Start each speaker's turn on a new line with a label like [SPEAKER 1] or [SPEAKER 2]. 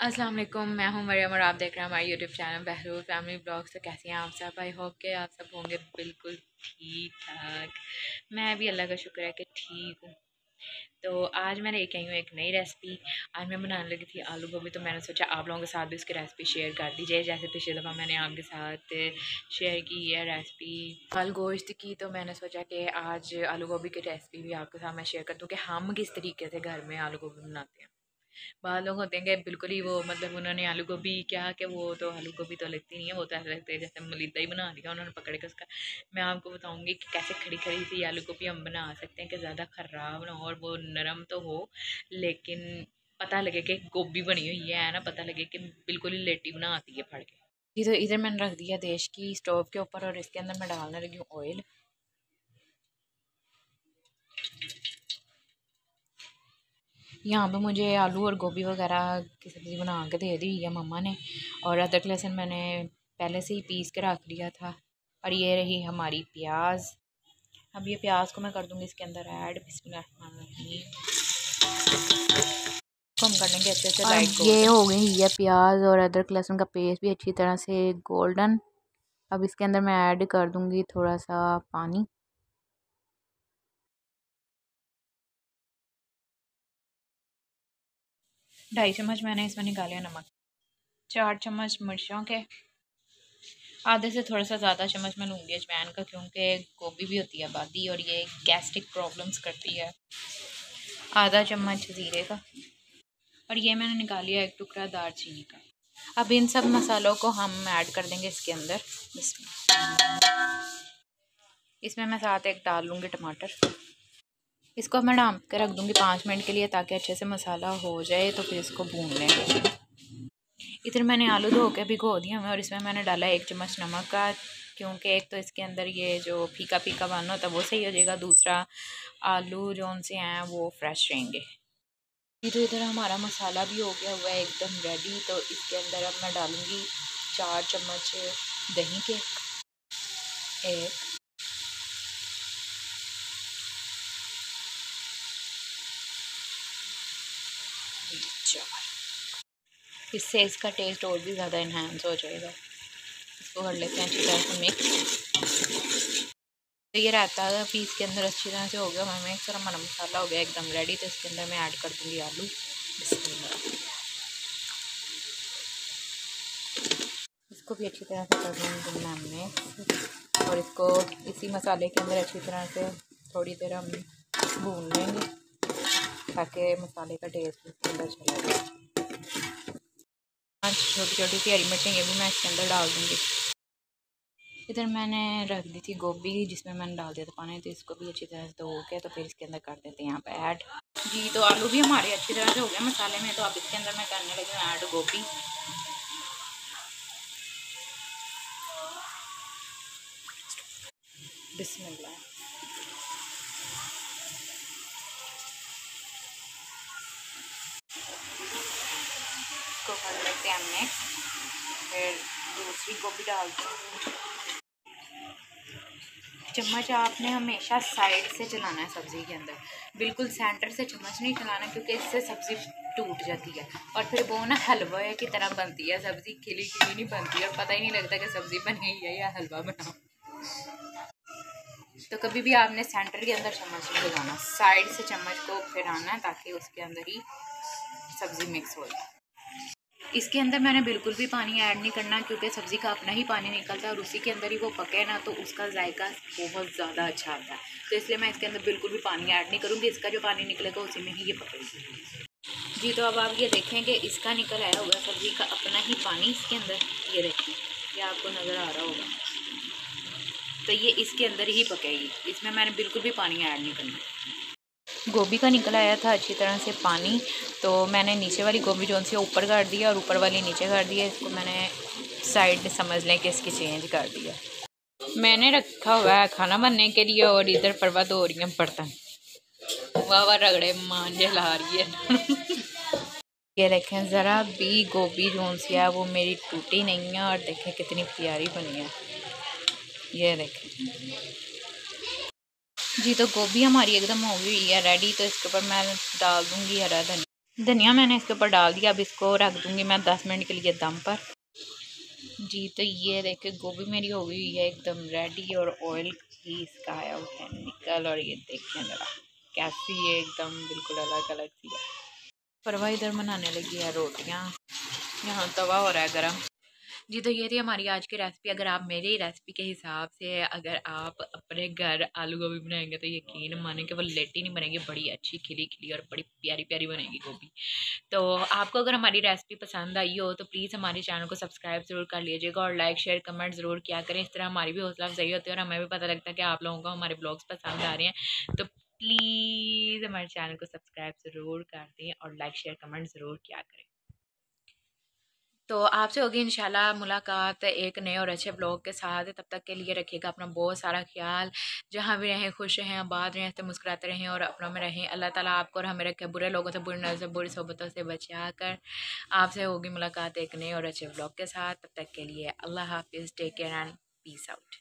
[SPEAKER 1] अस्सलाम वालेकुम, मैं हूँ मरियम और आप देख रहे हैं हमारे YouTube channel Bahrul family blog तो कैसे हैं आप सब? आई होप के आप सब होंगे बिल्कुल ठीक ठाक मैं भी अल्लाह का शुक्र है कि ठीक हूँ। तो आज मैं लेके आई हूँ, एक नई रेसिपी आज मैं बनाने लगी थी आलू गोभी तो मैंने सोचा आप लोगों के साथ भी उसकी रेसिपी शेयर कर दीजिए। जैसे पिछली दफ़ा मैंने आपके साथ शेयर की है रेसिपी फल गोश्त की तो मैंने सोचा कि आज आलू गोभी की रेसिपी भी आपके साथ मैं शेयर कर दूँ कि हम किस तरीके से घर में आलू गोभी बनाते हैं। बाद लोग होते हैं कि बिल्कुल ही वो मतलब उन्होंने आलू गोभी क्या कि वो तो आलू गोभी तो लगती नहीं है, वो तो ऐसे लगते है जैसे मलिदा ही बना दिया उन्होंने पकड़ के उसका। मैं आपको बताऊँगी कि कैसे खड़ी खड़ी सी आलू गोभी हम बना सकते हैं कि ज़्यादा ख़राब ना हो और वो नरम तो हो, लेकिन पता लगे कि गोभी बनी हुई है ना? पता लगे कि बिल्कुल ही लेटी बना आती है फड़ के। जी तो इधर मैंने रख दिया देश की स्टोव के ऊपर और इसके अंदर मैं डालने लगी हूँ ऑयल यहाँ पे मुझे आलू और गोभी वगैरह की सब्ज़ी बना के दे दी है मम्मा ने। और अदरक लहसुन मैंने पहले से ही पीस के रख लिया था। और ये रही हमारी प्याज। अब ये प्याज को मैं कर दूँगी इसके अंदर ऐड। बिस्मिल्लाह हम कर लेंगे अच्छे से लाइट ये हो गई है प्याज और अदरक लहसुन का पेस्ट भी अच्छी तरह से गोल्डन अब इसके अंदर मैं ऐड कर दूँगी थोड़ा सा पानी। ढाई चम्मच मैंने इसमें निकाले नमक। चार चम्मच मिर्चों के। आधे से थोड़ा सा ज़्यादा चम्मच मैं लूँगी अजवैन का, क्योंकि गोभी भी होती है आबादी और ये गैस्ट्रिक प्रॉब्लम्स करती है। आधा चम्मच ज़ीरे का। और ये मैंने निकाली है एक टुकड़ा दार चीनी का। अब इन सब मसालों को हम ऐड कर देंगे इसके अंदर। इसमें। मैं साथ एक डाल लूँगी टमाटर। इसको मैं ढाँप के रख दूँगी पाँच मिनट के लिए ताकि अच्छे से मसाला हो जाए तो फिर इसको भून लें इधर मैंने आलू धो के भिगो दिया हमें और इसमें मैंने डाला एक चम्मच नमक का, क्योंकि एक तो इसके अंदर ये जो फीका फीका बन होता है, वो सही हो जाएगा। दूसरा, आलू जो उनसे हैं, वो फ्रेश रहेंगे। तो इधर हमारा मसाला भी हो गया हुआ है एकदम रेडी तो इसके अंदर अब मैं डालूँगी चार चम्मच दही के एक इससे इसका टेस्ट और भी ज़्यादा इन्हांस हो जाएगा। इसको कर लेते हैं अच्छी तरह से मिक्स तो ये रहता है पीस इसके अंदर अच्छी तरह से हो गया। हमें और हमारा मसाला हो गया, एकदम रेडी तो इसके अंदर मैं ऐड कर दूँगी आलू। इसको भी अच्छी तरह से कर दूँगी हमने और इसको इसी मसाले के अंदर अच्छी तरह से थोड़ी देर हम भून लेंगे। ताकि मसाले का टेस्ट इसके अंदर चला जाए पाँच छोटी छोटी सी हरी मिर्चें, ये भी मैं इसके अंदर डाल दूँगी। इधर मैंने रख दी थी गोभी, जिसमें मैंने डाल दिया था पानी तो इसको भी अच्छी तरह से धो के तो फिर इसके अंदर कर देते हैं यहाँ पे ऐड जी तो आलू भी हमारे अच्छी तरह से हो गया मसाले में तो अब इसके अंदर मैं करने लगी हूँ ऐड गोभी। बिस्मिल्लाह। इसको कर लेते हैं हमने। फिर दूसरी गोभी डालते हैं। चम्मच आपने हमेशा साइड से चलाना है सब्ज़ी के अंदर। बिल्कुल सेंटर से चम्मच नहीं चलाना क्योंकि इससे सब्ज़ी टूट जाती है। और फिर वो ना हलवा की तरह बनती है। सब्ज़ी खिली खिली नहीं बनती और पता ही नहीं लगता कि सब्ज़ी बनी है या हलवा बना तो कभी भी आपने सेंटर के अंदर चम्मच नहीं लगाना साइड से चम्मच को फिराना ताकि उसके अंदर ही सब्ज़ी मिक्स हो जाए। इसके अंदर मैंने बिल्कुल भी पानी ऐड नहीं करना क्योंकि सब्ज़ी का अपना ही पानी निकलता है और उसी के अंदर ही वो पके ना तो उसका जायका बहुत ज़्यादा अच्छा आता है। तो इसलिए मैं इसके अंदर बिल्कुल भी पानी ऐड नहीं करूँगी, इसका जो पानी निकलेगा उसी में ही ये पकेगी। जी तो अब आप ये देखें कि इसका निकल आया हुआ सब्ज़ी का अपना ही पानी इसके अंदर, ये देखें ये आपको नज़र आ रहा होगा। तो ये इसके अंदर ही पकेगी, इसमें मैंने बिल्कुल भी पानी ऐड नहीं करना। गोभी का निकल आया था अच्छी तरह से पानी तो मैंने नीचे वाली गोभी जो सी ऊपर कर दिया और ऊपर वाली नीचे कर दिया, इसको मैंने साइड समझ लें कि इसकी चेंज कर दिया। मैंने रखा हुआ है खाना बनने के लिए और इधर परवा दो रही हैं बर्तन। वाह वाह, रगड़े मांझे ला रही है। ये देखें, ज़रा भी गोभी जो सी है, वो मेरी टूटी नहीं है और देखें कितनी प्यारी बनी है। ये देखें। जी तो गोभी हमारी एकदम हो गई है रेडी तो इसके ऊपर मैं डाल दूँगी हरा धनिया। धनिया मैंने इसके ऊपर डाल दिया, अब इसको रख दूँगी मैं दस मिनट के लिए दम पर। जी तो ये देखे गोभी मेरी हो गई है एकदम रेडी और ऑयल भी इसका आया हुआ है निकल और ये देखें ज़रा कैसी है, एकदम बिल्कुल अलग अलग सी है। परवा इधर बनाने लगी है रोटियाँ। यहाँ तवा हो रहा है गर्म। जी तो ये थी हमारी आज की रेसिपी अगर आप मेरी रेसिपी के हिसाब से अगर आप अपने घर आलू गोभी बनाएँगे तो यकीन माने कि वो लेटी नहीं बनेगी, बड़ी अच्छी खिली खिली और बड़ी प्यारी प्यारी बनेगी गोभी। तो आपको अगर हमारी रेसिपी पसंद आई हो तो प्लीज़ हमारे चैनल को सब्सक्राइब ज़रूर कर लीजिएगा और लाइक शेयर कमेंट ज़रूर किया करें। इस तरह हमारी भी हौसला अफजाई होती है और हमें भी पता लगता है कि आप लोगों को हमारे ब्लॉग्स पसंद आ रहे हैं। तो प्लीज़ हमारे चैनल को सब्सक्राइब ज़रूर कर दें और लाइक शेयर कमेंट ज़रूर किया करें। तो आपसे होगी इंशाल्लाह मुलाकात एक नए और अच्छे ब्लॉग के साथ। तब तक के लिए रखिएगा अपना बहुत सारा ख्याल। जहाँ भी रहें, खुश रहें, आबाद रहें तो मुस्कुराते रहें और अपनों में रहें। अल्लाह ताला आपको और हमें रखे बुरे लोगों से, बुरी नज़र से, बुरी सोबतों से बचा कर। आपसे होगी मुलाकात एक नए और अच्छे ब्लॉग के साथ। तब तक के लिए अल्लाह हाफिज़। Take care and peace out